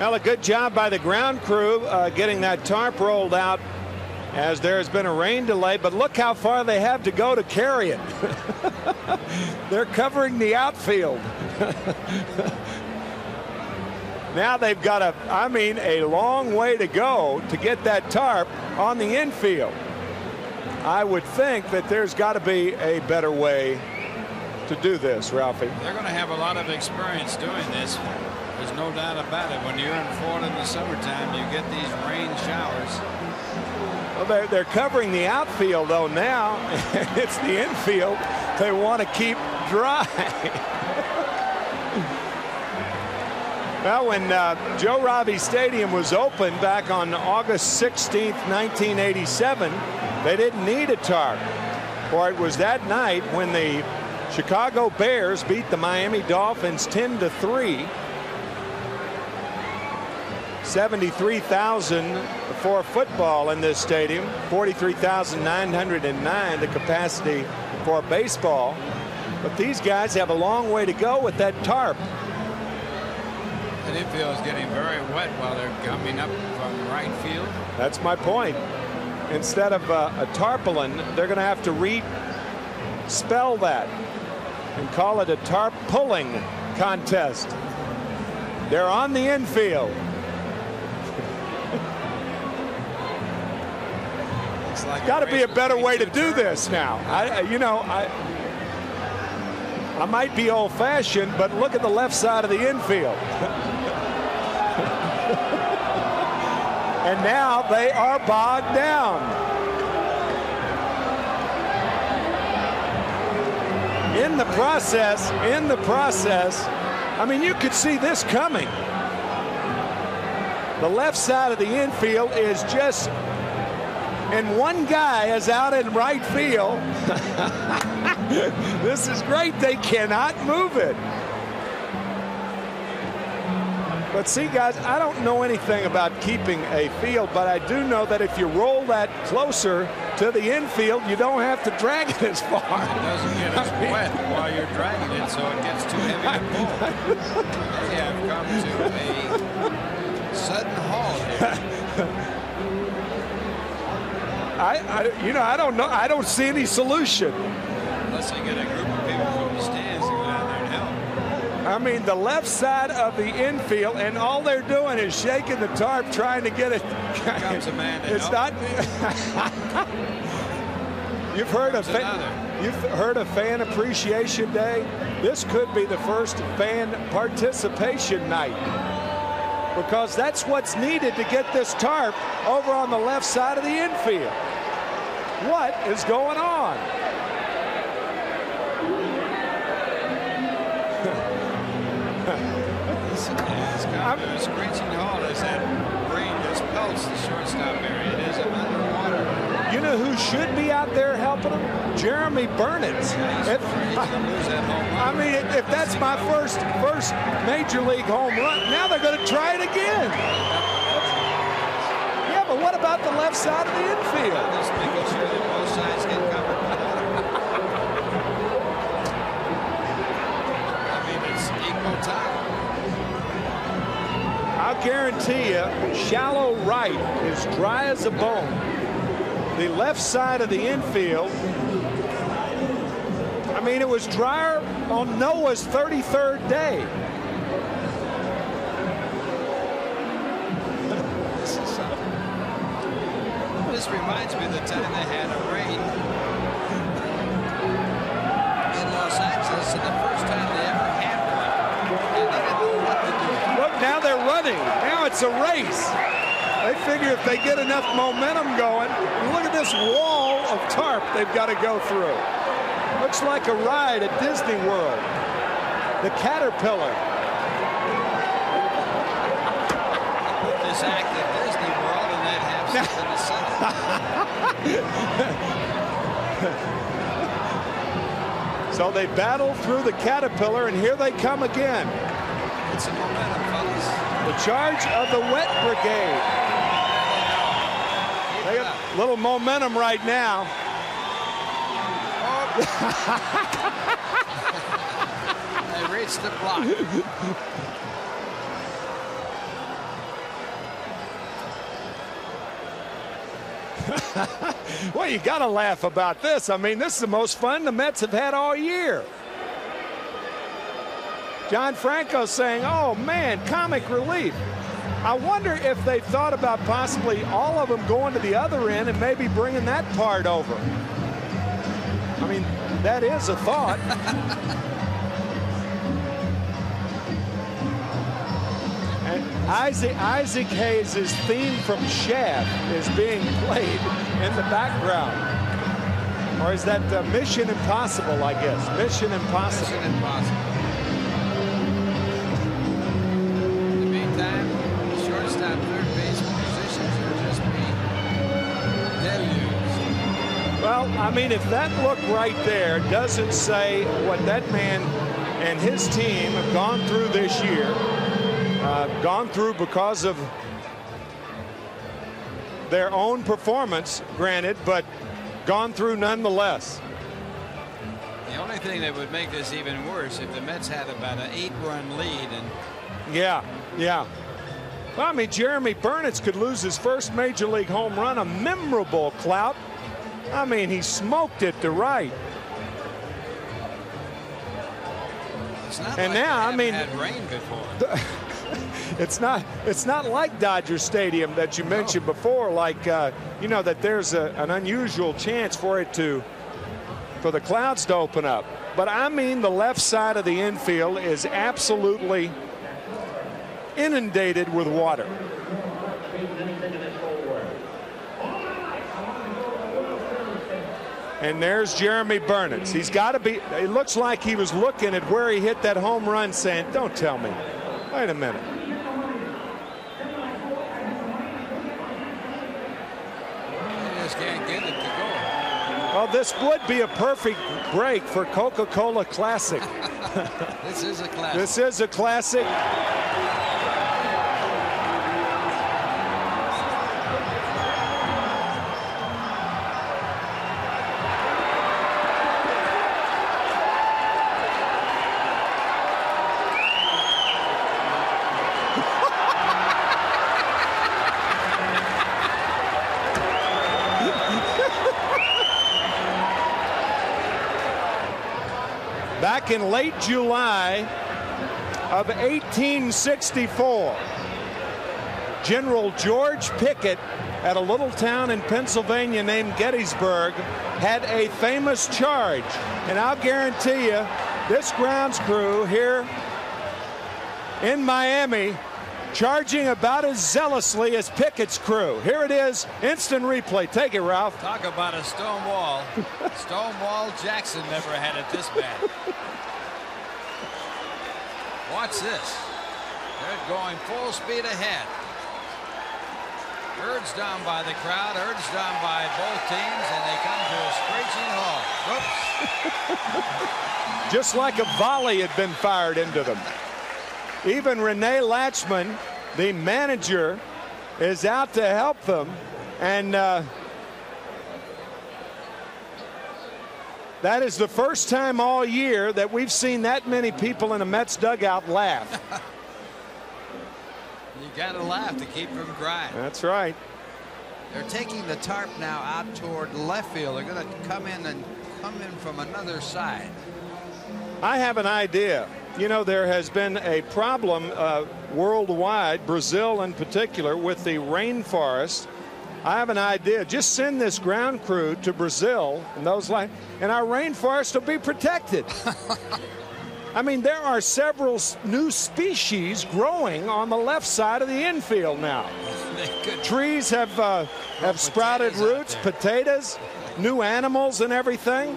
Well, a good job by the ground crew uh, getting that tarp rolled out as there has been a rain delay, but look how far they have to go to carry it. They're covering the outfield. now they've got a, I mean, a long way to go to get that tarp on the infield. I would think that there's got to be a better way to do this, Ralphie. They're going to have a lot of experience doing this. There's no doubt about it. When you're in Florida in the summertime, you get these rain showers. Well, they're, they're covering the outfield, though, now. it's the infield they want to keep dry. well, when uh, Joe Robbie Stadium was opened back on August 16th, 1987, they didn't need a tarp. For it was that night when the Chicago Bears beat the Miami Dolphins 10 to 3 73,000 for football in this stadium, 43,909 the capacity for baseball. But these guys have a long way to go with that tarp. The infield is getting very wet while they're coming up from right field. That's my point. Instead of uh, a tarpaulin, they're going to have to re-spell that and call it a tarp pulling contest. They're on the infield. Like Got to be a better way to do this now. I, you know, I, I might be old-fashioned, but look at the left side of the infield. and now they are bogged down. In the process, in the process, I mean, you could see this coming. The left side of the infield is just and one guy is out in right field. this is great. They cannot move it. But see, guys, I don't know anything about keeping a field, but I do know that if you roll that closer to the infield, you don't have to drag it as far. It doesn't get as wet while you're dragging it, so it gets too heavy to pull. we have come to a sudden halt here. I, I, you know, I don't know. I don't see any solution. Unless they get a group of people from the stands to go down there and help. I mean, the left side of the infield, and all they're doing is shaking the tarp, trying to get it. Here comes a man it's help. not. you've heard of fan, you've heard of fan appreciation day. This could be the first fan participation night because that's what's needed to get this tarp over on the left side of the infield. What is going on? I'm, a screeching halt as that rain just pelts the shortstop area. It is underwater. You know who should be out there helping him? Jeromy Burnitz. If, I mean, if that's my first first major league home run, now they're going to try it again. Yeah, but what about the left side of the infield? Just making sure that both sides get covered. I mean, it's equal time. I'll guarantee you, shallow right is dry as a bone. The left side of the infield, I mean, it was drier on Noah's 33rd day. This reminds me of the time they had a rain in Los Angeles, and the first time they ever had one, and they didn't know what to do. Look, now they're running. Now it's a race. They figure if they get enough momentum going, look at this wall of tarp they've got to go through. Looks like a ride at Disney World. The Caterpillar. This act at Disney World, and they'd have something to say. So they battle through the Caterpillar, and here they come again. It's a momentum, fellas. The charge of the Wet Brigade. They got a little momentum right now. They reached the block. well, you got to laugh about this. I mean, this is the most fun the Mets have had all year. John Franco saying, oh man, comic relief. I wonder if they thought about possibly all of them going to the other end and maybe bringing that part over. I mean, that is a thought. Isaac, Isaac Hayes' theme from Shaft is being played in the background. Or is that uh, Mission Impossible, I guess? Mission Impossible. Mission Impossible. In the meantime, shortstop, third base positions are just being deluged. Well, I mean, if that look right there doesn't say what that man and his team have gone through this year, uh, gone through because of their own performance, granted, but gone through nonetheless. The only thing that would make this even worse if the Mets had about an eight-run lead and Yeah, yeah. Well, I mean, Jeromy Burnitz could lose his first major league home run, a memorable clout. I mean, he smoked it to right. it's not And like now, I mean- had rain before. It's not. It's not like Dodger Stadium that you mentioned before. Like uh, you know that there's a, an unusual chance for it to, for the clouds to open up. But I mean, the left side of the infield is absolutely inundated with water. And there's Jeromy Burnitz. He's got to be. It looks like he was looking at where he hit that home run, saying, "Don't tell me." Wait a minute. They just can't get it to go. Well, this would be a perfect break for Coca-Cola Classic. This is a classic. This is a classic. Back in late July of 1864, General George Pickett at a little town in Pennsylvania named Gettysburg had a famous charge. And I'll guarantee you, this grounds crew here in Miami charging about as zealously as Pickett's crew. Here it is, instant replay. Take it, Ralph. Talk about a stone wall. Stonewall Jackson never had it this bad. Watch this. They're going full speed ahead. Urged on by the crowd, urged on by both teams, and they come to a screeching halt. Whoops. just like a volley had been fired into them. Even Rene Lachemann, the manager, is out to help them. And uh, that is the first time all year that we've seen that many people in a Mets dugout laugh. You got to laugh to keep from crying. That's right. They're taking the tarp now out toward left field. They're going to come in and come in from another side. I have an idea. You know, there has been a problem uh, worldwide, Brazil in particular, with the rainforest. I have an idea. Just send this ground crew to Brazil and those like, and our rainforest will be protected. I mean, there are several new species growing on the left side of the infield now. Trees have uh, have sprouted roots, potatoes, new animals, and everything.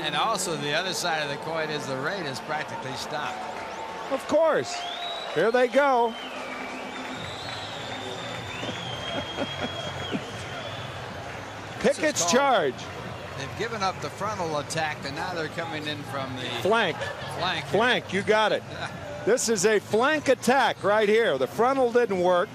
And also the other side of the coin is the rain is practically stopped. Of course. Here they go. Pickett's charge. They've given up the frontal attack and now they're coming in from the Flank. flank. Flank. You got it. This is a flank attack right here. The frontal didn't work.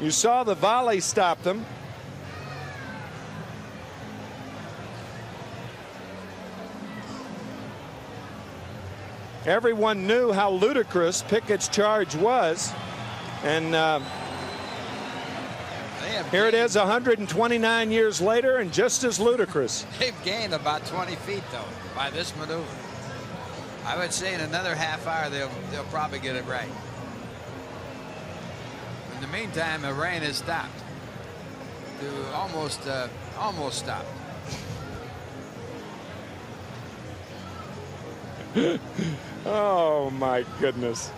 You saw the volley stop them. Everyone knew how ludicrous Pickett's charge was. And uh, Here it is 129 years later and just as ludicrous. They've gained about 20 feet, though, by this maneuver. I would say in another half hour, they'll, they'll probably get it right. In the meantime, the rain has stopped. To almost, uh, almost stopped. Oh, my goodness.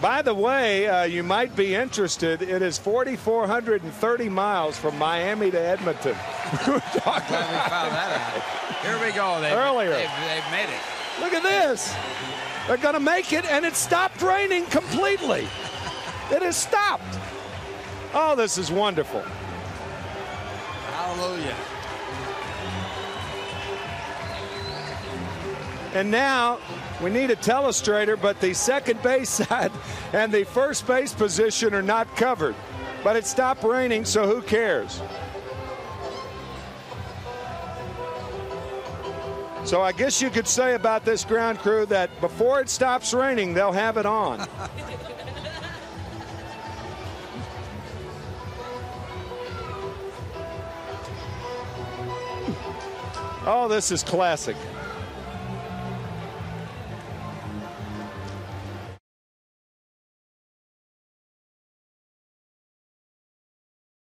By the way, uh, you might be interested. It is 4,430 miles from Miami to Edmonton. We found that out. Here we go. They've, Earlier. They've, they've made it. Look at this. They're going to make it, and it stopped raining completely. it has stopped. Oh, this is wonderful. Hallelujah. And now we need a telestrator, but the second base side and the first base position are not covered. But it stopped raining, so who cares? So I guess you could say about this ground crew that before it stops raining, they'll have it on. oh, this is classic.